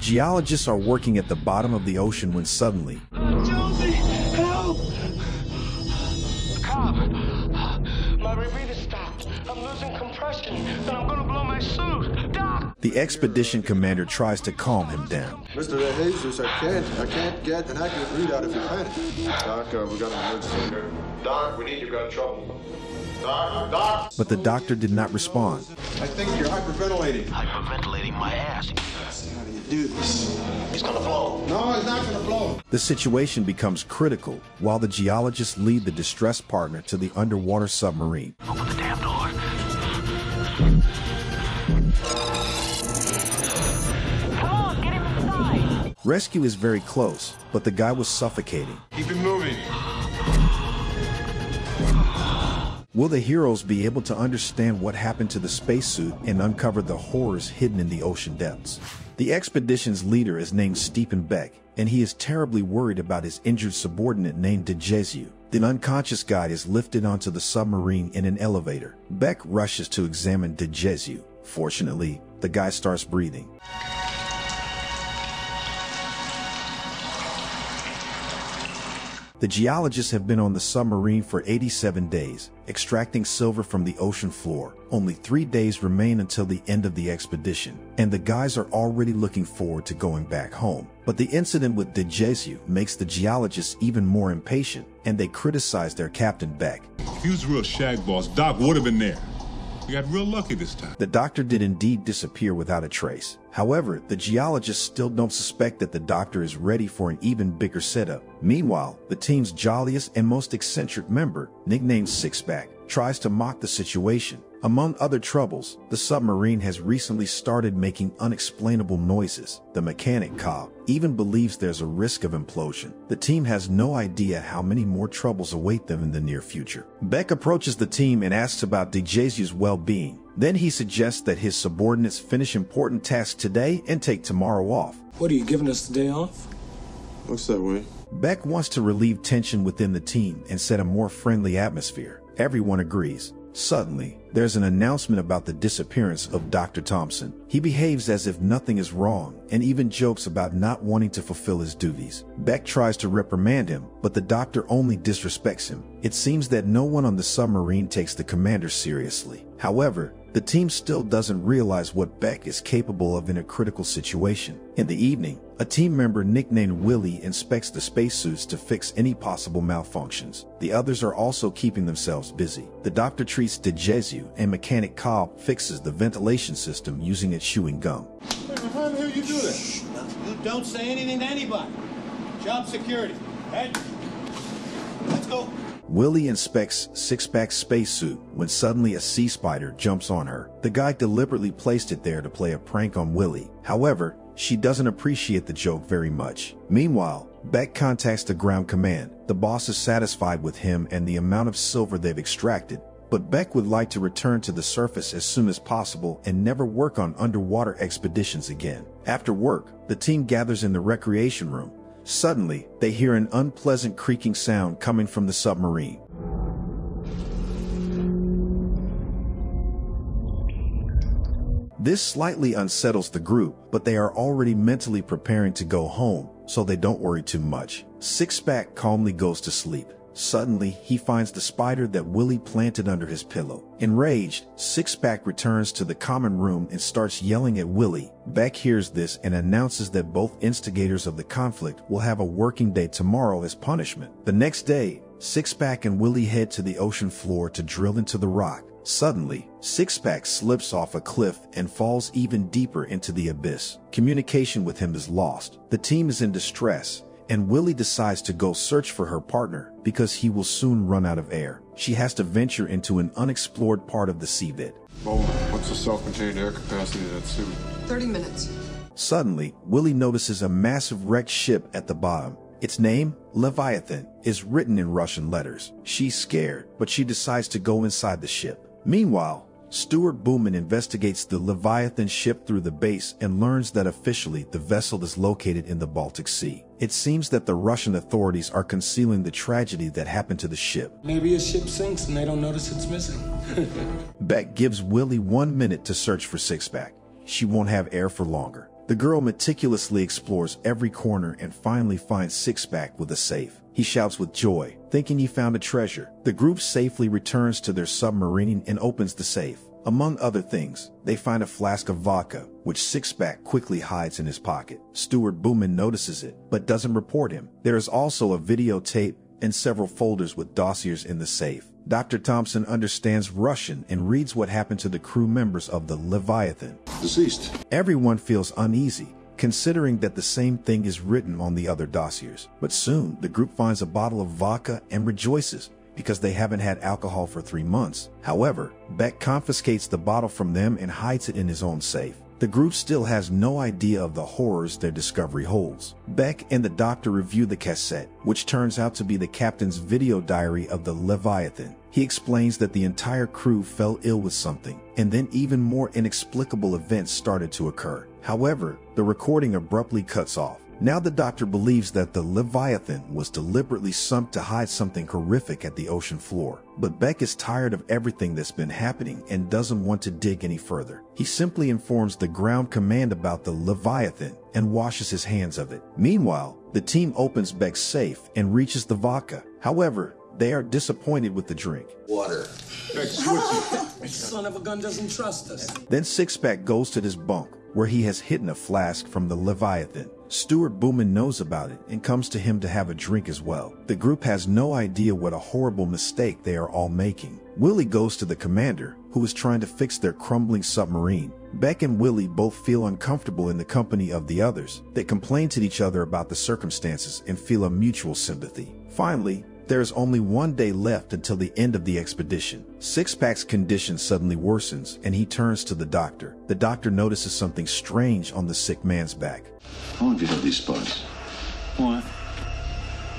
Geologists are working at the bottom of the ocean when suddenly, Josie, help! Cobb, my rebreather stopped. I'm losing compression, and I'm gonna blow my suit. Doc! the expedition commander tries to calm him down. Mr. De Jesus, I can't, I can't get an accurate readout if you panic. Doc, uh, we got an emergency. Doc, we need you. Got trouble. Doc, Doc. But the doctor did not respond. I think you're hyperventilating. Hyperventilating my ass. How do you do this? He's gonna blow. No, it's not gonna blow. The situation becomes critical while the geologists lead the distressed partner to the underwater submarine. Open the damn door. Come on, get him inside. Rescue is very close, but the guy was suffocating. Keep it moving. Will the heroes be able to understand what happened to the spacesuit and uncover the horrors hidden in the ocean depths? The expedition's leader is named Steven Beck, and he is terribly worried about his injured subordinate named DeJesu. The unconscious guy is lifted onto the submarine in an elevator. Beck rushes to examine DeJesu. Fortunately, the guy starts breathing. The geologists have been on the submarine for 87 days, extracting silver from the ocean floor. Only three days remain until the end of the expedition, and the guys are already looking forward to going back home. But the incident with DeJesu makes the geologists even more impatient, and they criticize their captain Beck. If he was a real shag boss, Doc would have been there. We got real lucky this time. The doctor did indeed disappear without a trace. However, the geologists still don't suspect that the doctor is ready for an even bigger setup. Meanwhile, the team's jolliest and most eccentric member, nicknamed Sixpack, tries to mock the situation. Among other troubles, the submarine has recently started making unexplainable noises. The mechanic, Cobb, even believes there's a risk of implosion. The team has no idea how many more troubles await them in the near future. Beck approaches the team and asks about DeJesu's well-being. Then he suggests that his subordinates finish important tasks today and take tomorrow off. What are you giving us the day off? Looks that way. Beck wants to relieve tension within the team and set a more friendly atmosphere. Everyone agrees. Suddenly, there's an announcement about the disappearance of Dr. Thompson. He behaves as if nothing is wrong and even jokes about not wanting to fulfill his duties. Beck tries to reprimand him, but the doctor only disrespects him. It seems that no one on the submarine takes the commander seriously. However, the team still doesn't realize what Beck is capable of in a critical situation. In the evening, a team member nicknamed Willie inspects the spacesuits to fix any possible malfunctions. The others are also keeping themselves busy. The doctor treats DeJesu and mechanic Cobb fixes the ventilation system using its chewing gum. How the hell you do that? You don't say anything to anybody. Job security. Hey, let's go. Willie inspects Sixpack's spacesuit when suddenly a sea spider jumps on her. The guy deliberately placed it there to play a prank on Willie. However, she doesn't appreciate the joke very much. Meanwhile, Beck contacts the ground command. The boss is satisfied with him and the amount of silver they've extracted, but Beck would like to return to the surface as soon as possible and never work on underwater expeditions again. After work, the team gathers in the recreation room. Suddenly, they hear an unpleasant creaking sound coming from the submarine. This slightly unsettles the group, but they are already mentally preparing to go home, so they don't worry too much. Sixpack calmly goes to sleep. Suddenly, he finds the spider that Willie planted under his pillow. Enraged, Sixpack returns to the common room and starts yelling at Willie. Beck hears this and announces that both instigators of the conflict will have a working day tomorrow as punishment. The next day, Sixpack and Willie head to the ocean floor to drill into the rock. Suddenly, Sixpack slips off a cliff and falls even deeper into the abyss. Communication with him is lost. The team is in distress, and Willie decides to go search for her partner because he will soon run out of air. She has to venture into an unexplored part of the seabed. Bowman, what's the self-contained air capacity of that suit? 30 minutes. Suddenly, Willie notices a massive wrecked ship at the bottom. Its name, Leviathan, is written in Russian letters. She's scared, but she decides to go inside the ship. Meanwhile, Stuart Booman investigates the Leviathan ship through the base and learns that officially the vessel is located in the Baltic Sea. It seems that the Russian authorities are concealing the tragedy that happened to the ship. Maybe a ship sinks and they don't notice it's missing. Beck gives Willie one minute to search for Sixpack. She won't have air for longer. The girl meticulously explores every corner and finally finds Sixpack with a safe. He shouts with joy, thinking he found a treasure. The group safely returns to their submarine and opens the safe. Among other things, they find a flask of vodka, which Sixpack quickly hides in his pocket. Steward Boomin notices it, but doesn't report him. There is also a videotape and several folders with dossiers in the safe. Dr. Thompson understands Russian and reads what happened to the crew members of the Leviathan. Deceased. Everyone feels uneasy, considering that the same thing is written on the other dossiers. But soon, the group finds a bottle of vodka and rejoices because they haven't had alcohol for three months. However, Beck confiscates the bottle from them and hides it in his own safe. The group still has no idea of the horrors their discovery holds. Beck and the doctor review the cassette, which turns out to be the captain's video diary of the Leviathan. He explains that the entire crew fell ill with something, and then even more inexplicable events started to occur. However, the recording abruptly cuts off. Now the doctor believes that the Leviathan was deliberately sunk to hide something horrific at the ocean floor. But Beck is tired of everything that's been happening and doesn't want to dig any further. He simply informs the ground command about the Leviathan and washes his hands of it. Meanwhile, the team opens Beck's safe and reaches the vodka. However, they are disappointed with the drink. Water. Beck, switch. Son of a gun doesn't trust us. Then Sixpack goes to his bunk, where he has hidden a flask from the Leviathan. Stuart Booman knows about it and comes to him to have a drink as well. The group has no idea what a horrible mistake they are all making. Willie goes to the commander, who is trying to fix their crumbling submarine. Beck and Willie both feel uncomfortable in the company of the others. They complain to each other about the circumstances and feel a mutual sympathy. Finally, there is only one day left until the end of the expedition. Sixpack's condition suddenly worsens and he turns to the doctor. The doctor notices something strange on the sick man's back. How long have you had these spots? What?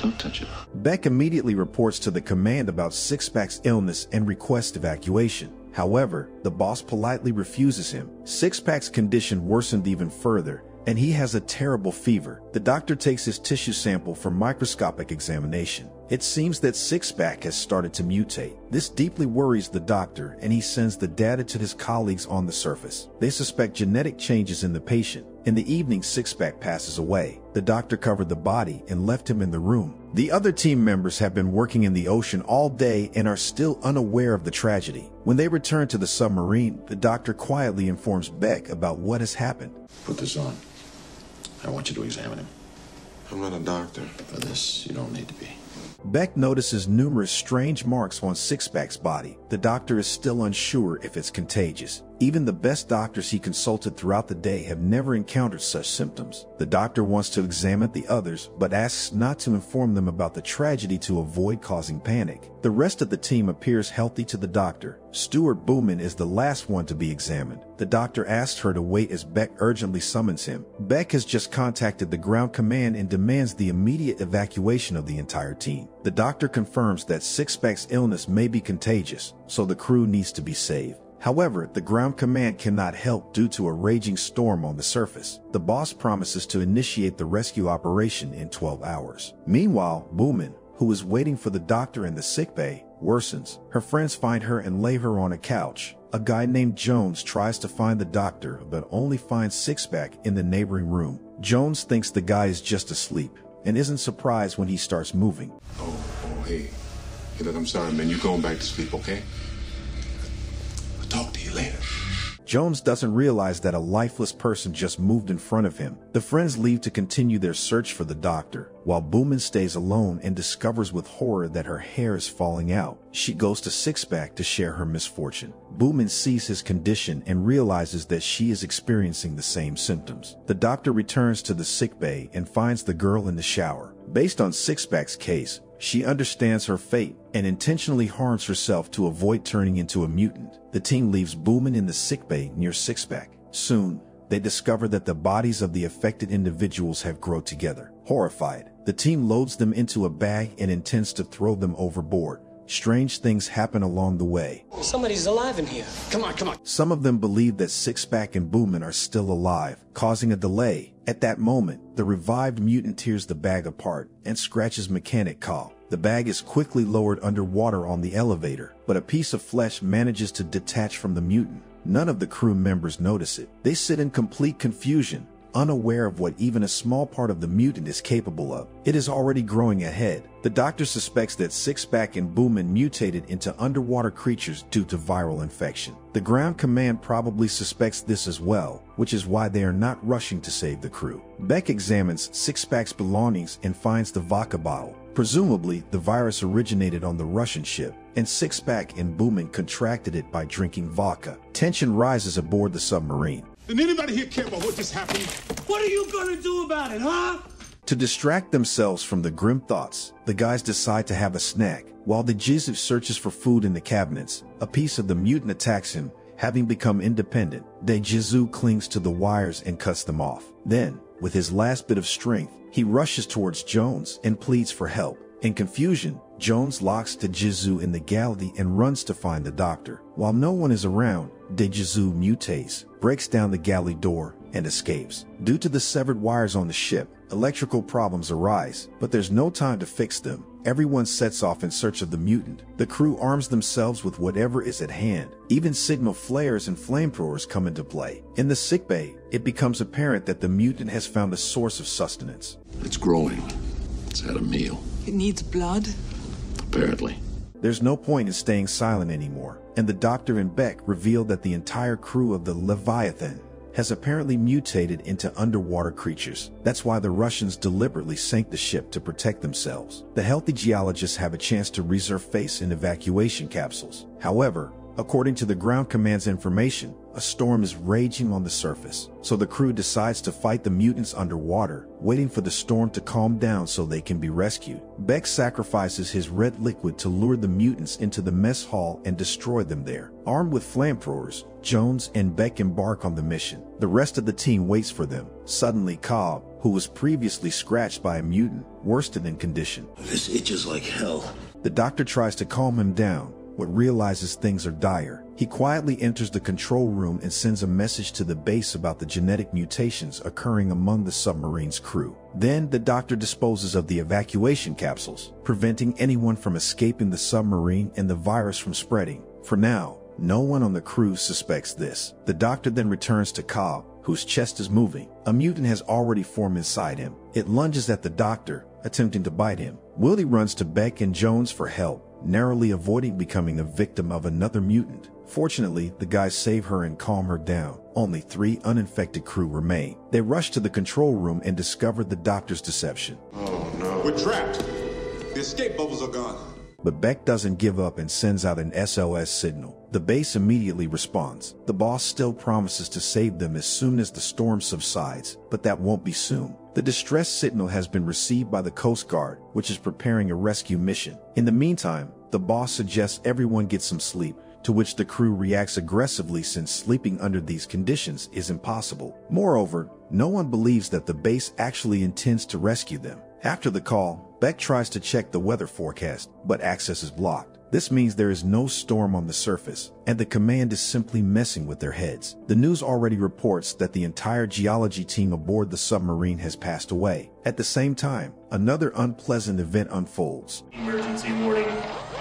Don't touch it. Beck immediately reports to the command about Sixpack's illness and requests evacuation. However, the boss politely refuses him. Sixpack's condition worsened even further, and he has a terrible fever. The doctor takes his tissue sample for microscopic examination. It seems that Sixpack has started to mutate. This deeply worries the doctor, and he sends the data to his colleagues on the surface. They suspect genetic changes in the patient. In the evening, Sixpack passes away. The doctor covered the body and left him in the room. The other team members have been working in the ocean all day and are still unaware of the tragedy. When they return to the submarine, the doctor quietly informs Beck about what has happened. Put this on. I want you to examine him. I'm not a doctor. For this, you don't need to be. Beck notices numerous strange marks on Sixpack's body. The doctor is still unsure if it's contagious. Even the best doctors he consulted throughout the day have never encountered such symptoms. The doctor wants to examine the others, but asks not to inform them about the tragedy to avoid causing panic. The rest of the team appears healthy to the doctor. Stuart Boomin is the last one to be examined. The doctor asks her to wait as Beck urgently summons him. Beck has just contacted the ground command and demands the immediate evacuation of the entire team. The doctor confirms that Sixpack's illness may be contagious, so the crew needs to be saved. However, the ground command cannot help due to a raging storm on the surface. The boss promises to initiate the rescue operation in 12 hours. Meanwhile, Boomin, who is waiting for the doctor in the sickbay, worsens. Her friends find her and lay her on a couch. A guy named Jones tries to find the doctor, but only finds Sixpack in the neighboring room. Jones thinks the guy is just asleep and isn't surprised when he starts moving. Oh, oh, hey. Hey, look, I'm sorry, man. You're going back to sleep, okay? Jones doesn't realize that a lifeless person just moved in front of him. The friends leave to continue their search for the doctor, while Boomin stays alone and discovers with horror that her hair is falling out. She goes to Sixpack to share her misfortune. Boomin sees his condition and realizes that she is experiencing the same symptoms. The doctor returns to the sickbay and finds the girl in the shower. Based on Sixpack's case, she understands her fate and intentionally harms herself to avoid turning into a mutant. The team leaves Boomin in the sickbay near Sixpack. Soon, they discover that the bodies of the affected individuals have grown together. Horrified, the team loads them into a bag and intends to throw them overboard. Strange things happen along the way. Somebody's alive in here. Come on, come on. Some of them believe that Sixpack and Boomin are still alive, causing a delay. At that moment, the revived mutant tears the bag apart and scratches Mechanic Call. The bag is quickly lowered underwater on the elevator, but a piece of flesh manages to detach from the mutant. None of the crew members notice it. They sit in complete confusion, unaware of what even a small part of the mutant is capable of. It is already growing ahead. The doctor suspects that Sixpack and Boomin mutated into underwater creatures due to viral infection. The ground command probably suspects this as well, which is why they are not rushing to save the crew. Beck examines Sixpack's belongings and finds the vodka bottle. Presumably, the virus originated on the Russian ship, and Sixpack and Boomin contracted it by drinking vodka. Tension rises aboard the submarine. Did anybody here care about what just happened? What are you gonna do about it, huh? To distract themselves from the grim thoughts, the guys decide to have a snack. While the Jizup searches for food in the cabinets, a piece of the mutant attacks him. Having become independent, De Jizu clings to the wires and cuts them off. Then, with his last bit of strength, he rushes towards Jones and pleads for help. In confusion, Jones locks De Jizu in the galley and runs to find the doctor. While no one is around, De Jizu mutates, breaks down the galley door, and escapes. Due to the severed wires on the ship, electrical problems arise, but there's no time to fix them. Everyone sets off in search of the mutant. The crew arms themselves with whatever is at hand. Even signal flares and flamethrowers come into play. In the sickbay, it becomes apparent that the mutant has found a source of sustenance. It's growing. It's had a meal, It needs blood. apparently. There's no point in staying silent anymore, and the doctor and Beck reveal that the entire crew of the Leviathan has apparently mutated into underwater creatures. That's why the Russians deliberately sank the ship to protect themselves. The healthy geologists have a chance to resurface in evacuation capsules. However, according to the ground command's information, a storm is raging on the surface, so the crew decides to fight the mutants underwater, waiting for the storm to calm down so they can be rescued. Beck sacrifices his red liquid to lure the mutants into the mess hall and destroy them there. Armed with flamethrowers, Jones and Beck embark on the mission. The rest of the team waits for them. Suddenly, Cobb, who was previously scratched by a mutant, worsened in condition. This itches like hell. The doctor tries to calm him down, but realizes things are dire. He quietly enters the control room and sends a message to the base about the genetic mutations occurring among the submarine's crew. Then the doctor disposes of the evacuation capsules, preventing anyone from escaping the submarine and the virus from spreading. For now, no one on the crew suspects this. The doctor then returns to Cobb, whose chest is moving. A mutant has already formed inside him. It lunges at the doctor, attempting to bite him. Willie runs to Beck and Jones for help, narrowly avoiding becoming a victim of another mutant. Fortunately, the guys save her and calm her down. Only three uninfected crew remain. They rush to the control room and discover the doctor's deception. Oh, no. We're trapped. The escape bubbles are gone. But Beck doesn't give up and sends out an SOS signal. The base immediately responds. The boss still promises to save them as soon as the storm subsides, but that won't be soon. The distress signal has been received by the Coast Guard, which is preparing a rescue mission. In the meantime, the boss suggests everyone get some sleep, to which the crew reacts aggressively since sleeping under these conditions is impossible. Moreover, no one believes that the base actually intends to rescue them. After the call, Beck tries to check the weather forecast, but access is blocked. This means there is no storm on the surface, and the command is simply messing with their heads. The news already reports that the entire geology team aboard the submarine has passed away. At the same time, another unpleasant event unfolds. Emergency warning.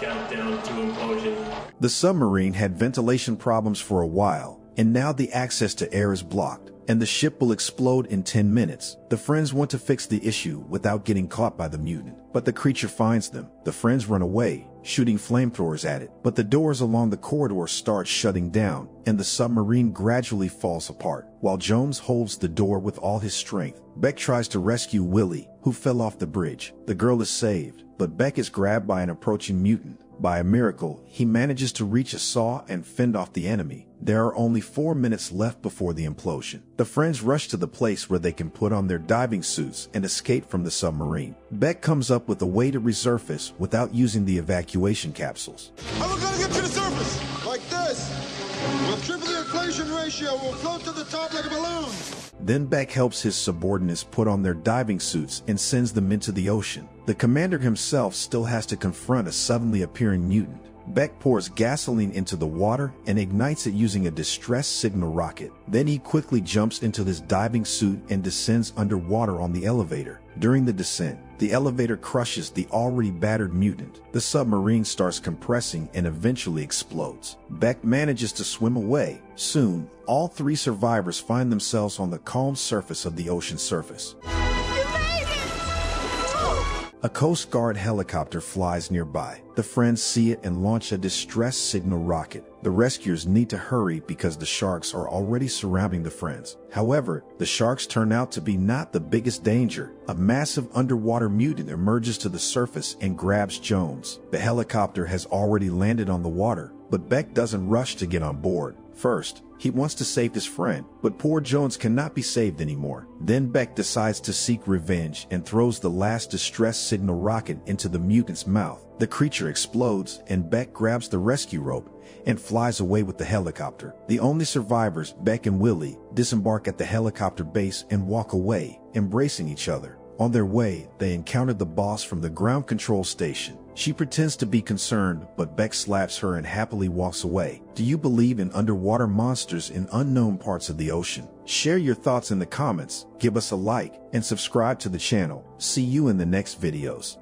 Countdown to implosion. The submarine had ventilation problems for a while, and now the access to air is blocked, and the ship will explode in 10 minutes. The friends want to fix the issue without getting caught by the mutant, but the creature finds them. The friends run away, shooting flamethrowers at it, but the doors along the corridor start shutting down, and the submarine gradually falls apart. While Jones holds the door with all his strength, Beck tries to rescue Willie, who fell off the bridge. The girl is saved, but Beck is grabbed by an approaching mutant. By a miracle, he manages to reach a saw and fend off the enemy. There are only four minutes left before the implosion. The friends rush to the place where they can put on their diving suits and escape from the submarine. Beck comes up with a way to resurface without using the evacuation capsules. How we gonna get to the surface? Like this. Ratio, we'll float to the top like a balloon. Then Beck helps his subordinates put on their diving suits and sends them into the ocean. The commander himself still has to confront a suddenly appearing mutant. Beck pours gasoline into the water and ignites it using a distress signal rocket. Then he quickly jumps into his diving suit and descends underwater on the elevator. During the descent, the elevator crushes the already battered mutant. The submarine starts compressing and eventually explodes. Beck manages to swim away. Soon, all three survivors find themselves on the calm surface of the ocean surface. A Coast Guard helicopter flies nearby. The friends see it and launch a distress signal rocket. The rescuers need to hurry because the sharks are already surrounding the friends. However, the sharks turn out to be not the biggest danger. A massive underwater mutant emerges to the surface and grabs Jones. The helicopter has already landed on the water, but Beck doesn't rush to get on board. First, he wants to save his friend, but poor Jones cannot be saved anymore. Then Beck decides to seek revenge and throws the last distress signal rocket into the mutant's mouth. The creature explodes and Beck grabs the rescue rope and flies away with the helicopter. The only survivors, Beck and Willie, disembark at the helicopter base and walk away, embracing each other. On their way, they encounter the boss from the ground control station. She pretends to be concerned, but Beck slaps her and happily walks away. Do you believe in underwater monsters in unknown parts of the ocean? Share your thoughts in the comments, give us a like, and subscribe to the channel. See you in the next videos.